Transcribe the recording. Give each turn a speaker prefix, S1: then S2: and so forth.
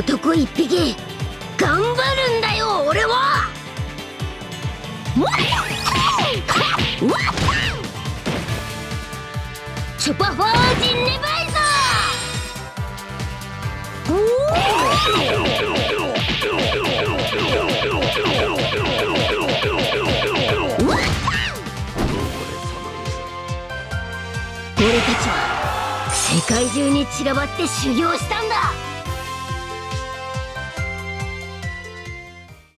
S1: 男一匹頑張るんだよ俺は。チュパファージンネバイザー俺たちは世界中に散らばって修行したんだ。